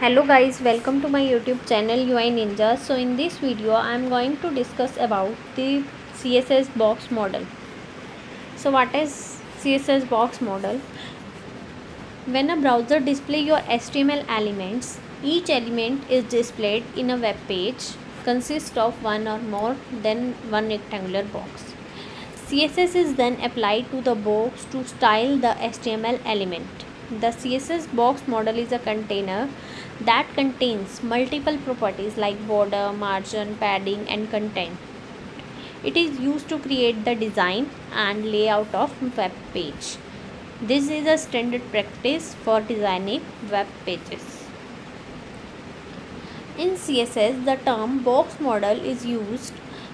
hello guys welcome to my youtube channel ui ninja. So in this video i am going to discuss about the css box model. So what is css box model? When a browser display your html elements each element is displayed in a web page consists of one or more than one rectangular box. Css is then applied to the box to style the html element. The css box model is a container that contains multiple properties like border, margin, padding and content. It is used to create the design and layout of web page. This is a standard practice for designing web pages. In CSS, the term box model is used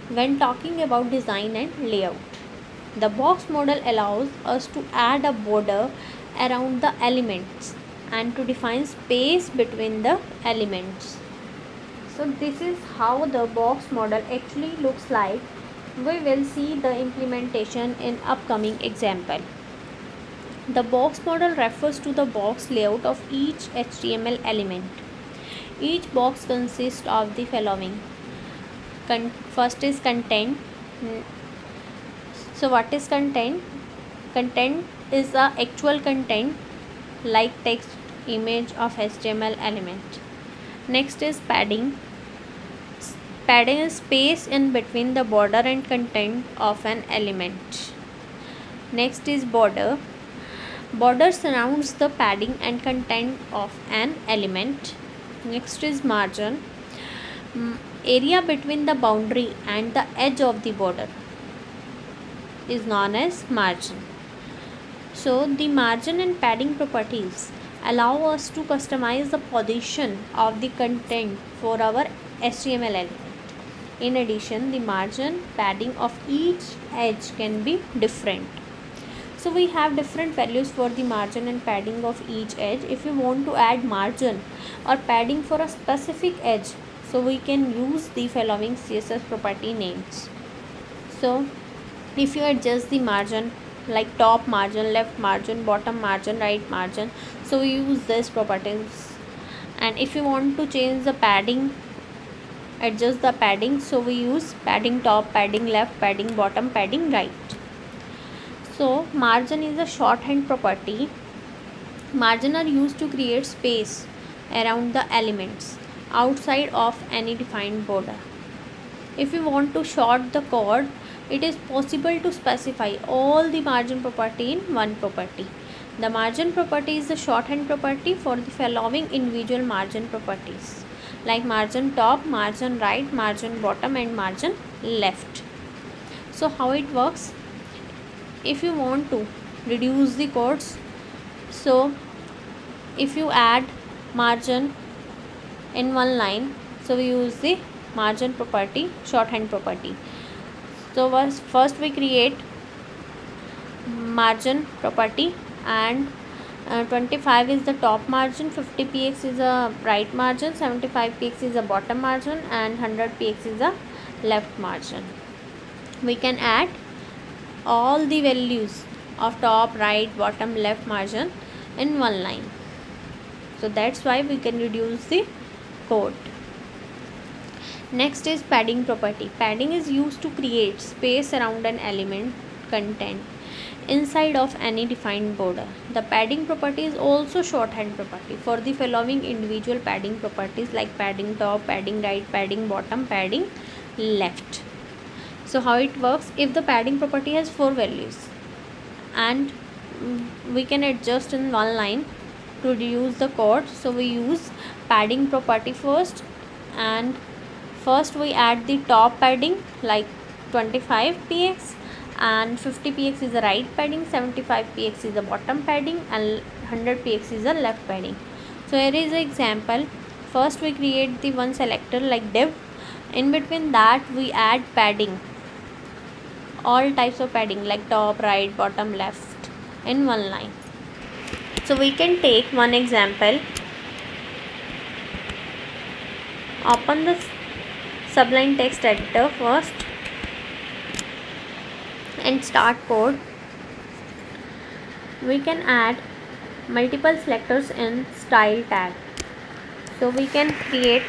when talking about design and layout. The box model allows us to add a border around the elements and to define space between the elements. So this is how the box model actually looks like. We will see the implementation in upcoming example. The box model refers to the box layout of each html element. Each box consists of the following. Con first is content. So what is content? Content is the actual content like text image of html element. Next is padding. Padding is space in between the border and content of an element. Next is border. Border surrounds the padding and content of an element. Next is margin. Mm, area between the boundary and the edge of the border is known as margin so the margin and padding properties allow us to customize the position of the content for our HTML element. In addition, the margin padding of each edge can be different. So we have different values for the margin and padding of each edge. If you want to add margin or padding for a specific edge, so we can use the following CSS property names. So if you adjust the margin like top margin left margin bottom margin right margin. So we use this properties. And if you want to change the padding adjust the padding so we use padding top padding left padding bottom padding right. So margin is a shorthand property. Margin are used to create space around the elements outside of any defined border. If you want to short the code it is possible to specify all the margin property in one property. The margin property is the shorthand property for the following individual margin properties like margin top, margin right, margin bottom and margin left. So how it works? If you want to reduce the codes, so if you add margin in one line, so we use the margin property, shorthand property so first we create margin property and uh, 25 is the top margin 50 px is a right margin 75 px is a bottom margin and 100 px is a left margin. We can add all the values of top right bottom left margin in one line. So that's why we can reduce the code Next is padding property. Padding is used to create space around an element content inside of any defined border. The padding property is also shorthand property for the following individual padding properties like padding top, padding right, padding bottom, padding left. So how it works if the padding property has four values and we can adjust in one line to reduce the code so we use padding property first and first we add the top padding like 25 px and 50 px is the right padding 75 px is the bottom padding and 100 px is the left padding. So here is an example. First we create the one selector like div. In between that we add padding. All types of padding like top right bottom left in one line. So we can take one example. Open this sublime text editor first and start code. We can add multiple selectors in style tag. So we can create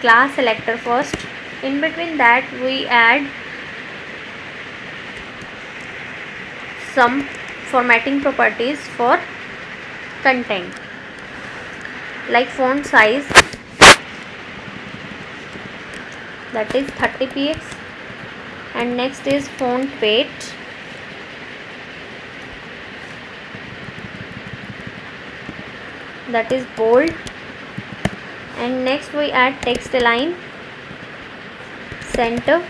class selector first. In between that we add some formatting properties for content like font size that is 30 px and next is font weight that is bold and next we add text align center.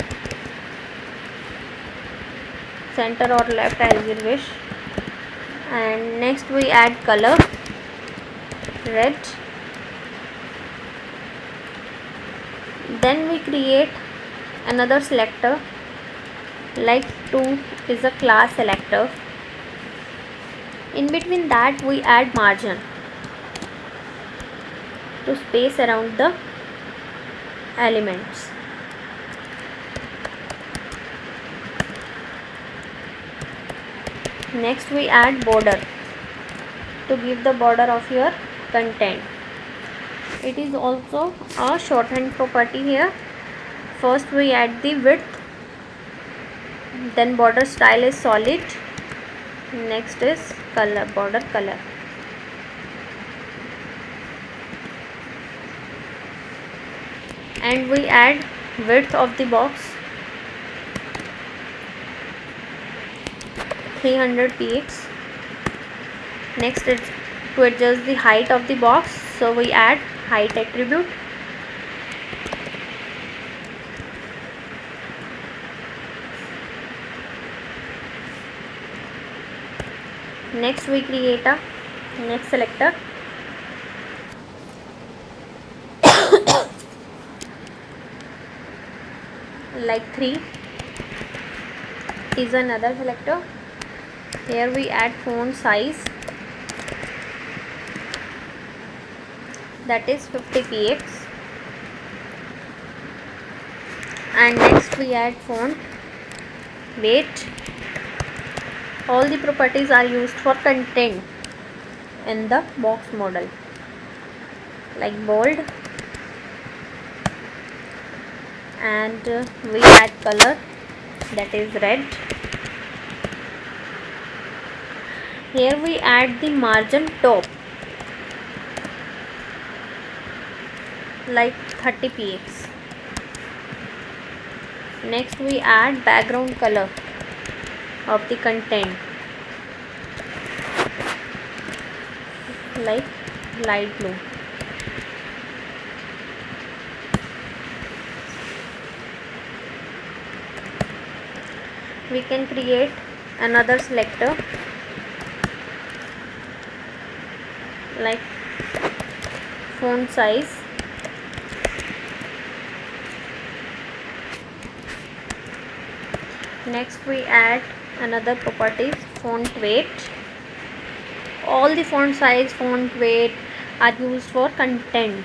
Center or left as you wish. And next we add color. Red then we create another selector like 2 is a class selector. In between that we add margin to space around the elements. Next we add border to give the border of your content it is also a shorthand property here. First we add the width. Then border style is solid. Next is color border color. And we add width of the box. 300 px. Next it's to adjust the height of the box. So we add height attribute? Next we create a next selector like 3 is another selector. Here we add font size that is 50 px and next we add font weight. All the properties are used for content in the box model like bold. And uh, we add color that is red. Here we add the margin top like 30 px next we add background color of the content. Like light blue. We can create another selector like font size next we add another property font weight. All the font size font weight are used for content.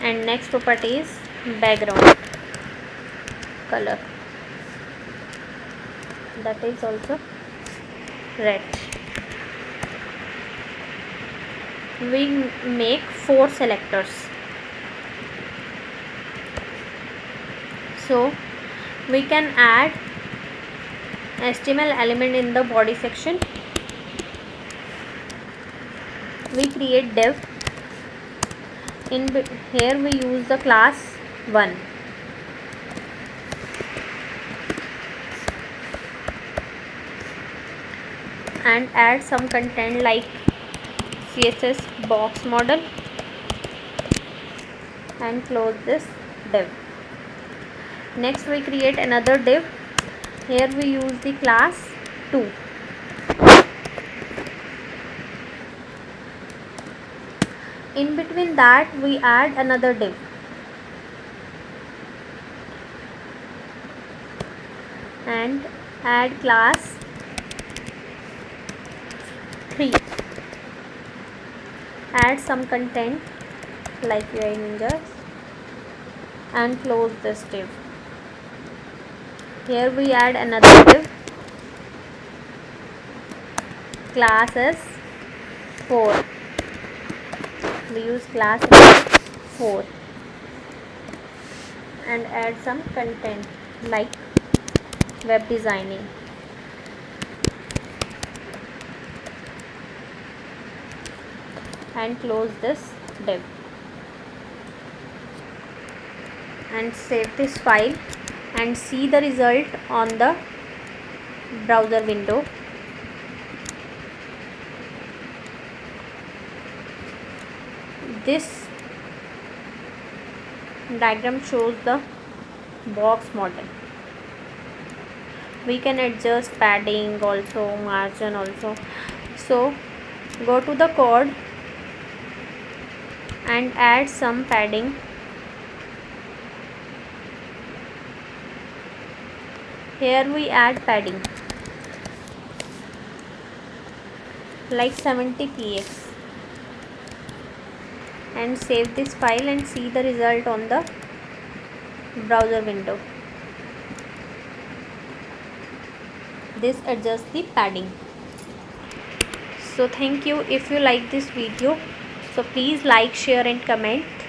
And next property is background color. That is also red we make four selectors. So we can add HTML element in the body section. We create div in here we use the class 1 and add some content like css box model and close this div next we create another div here we use the class 2 in between that we add another div and add class 3 add some content like UI ninjas and close this div here we add another div class is 4 we use class 4 and add some content like web designing and close this div. And save this file and see the result on the browser window. This diagram shows the box model. We can adjust padding also margin also. So go to the code and add some padding. Here we add padding. Like 70 px and save this file and see the result on the browser window. This adjusts the padding. So thank you. If you like this video so please like share and comment